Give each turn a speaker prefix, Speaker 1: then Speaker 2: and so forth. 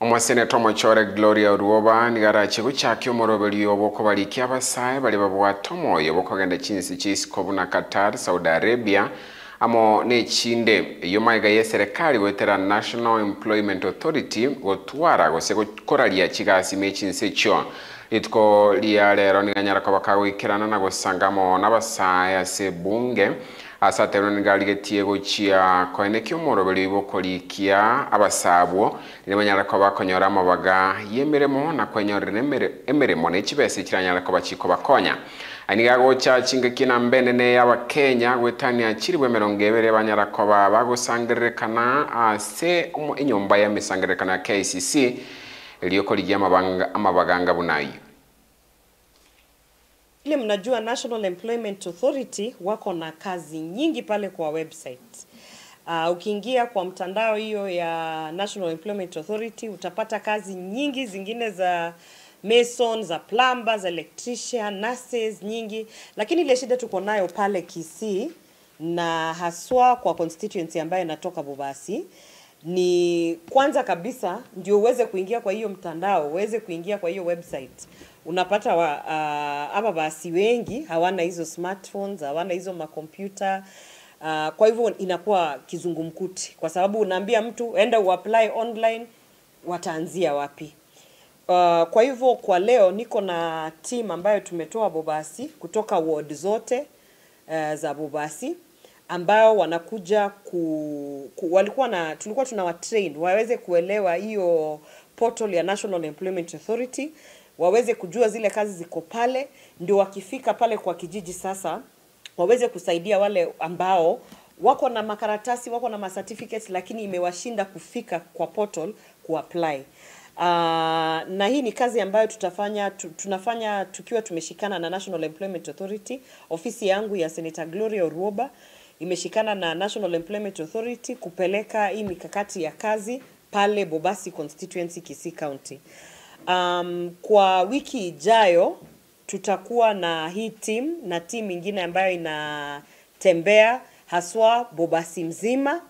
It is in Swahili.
Speaker 1: omoseneta omochore gloria oruoba nigarache gochakia omoroberi obo okobarikia abasae bare babwate omoyo bokogenda chinsi chia isiko buna qatar saudi arabia amo na echinde eyo maega ya eserekari goetera national employment authority gotwara gose gokoraria chigasima echinsi echio rituko ria rero niganyara koba kagoikerana na gosangamo na abasae ase ebunge ase atebire nigarigetie gochia koenekia omoroberi bokorikia abasabwo nibanyara ko bakonyora amabaga yemeremo emeremo na kwenyorera emere- emeremo na echibesa echiranyara koba chiko bakonya aniga gocha chingeki na mbenene y'abakenya gwetania chiribwa emerongo ebere banyara koba bagosangererekana ase enyomba ya emisangererekano ya kcc eriokorigia amabanga- amabaganga bunayo
Speaker 2: ile mnajua National Employment Authority wako na kazi nyingi pale kwa website. Uh, ukiingia kwa mtandao hiyo ya National Employment Authority utapata kazi nyingi zingine za mason, za plumber, za electrician, nurses nyingi, lakini ile shida tuko nayo pale Kisii na haswa kwa constituency ambayo inatoka Bobasi ni kwanza kabisa ndio uweze kuingia kwa hiyo mtandao, uweze kuingia kwa hiyo website. Unapata wa, uh, ama basi wengi hawana hizo smartphones, hawana hizo makompyuta. Uh, kwa hivyo inakuwa kizungumkuti, kwa sababu unaambia mtu enda uapply online, wataanzia wapi? Uh, kwa hivyo kwa leo niko na team ambayo tumetoa Bobasi kutoka ward zote uh, za Bobasi ambao wanakuja ku, ku walikuwa na tulikuwa tuna watrain waweze kuelewa hiyo portal ya National Employment Authority, waweze kujua zile kazi ziko pale, ndio wakifika pale kwa kijiji sasa waweze kusaidia wale ambao wako na makaratasi wako na certificates lakini imewashinda kufika kwa portal kuapply. Uh, na hii ni kazi ambayo tutafanya tu, tunafanya tukiwa tumeshikana na National Employment Authority. Ofisi yangu ya Senator Gloria Oruoba imeshikana na National Employment Authority kupeleka hii mikakati ya kazi pale Bobasi constituency Kisii County. Um, kwa wiki ijayo tutakuwa na hii team na team ingine ambayo inatembea haswa Bobasi mzima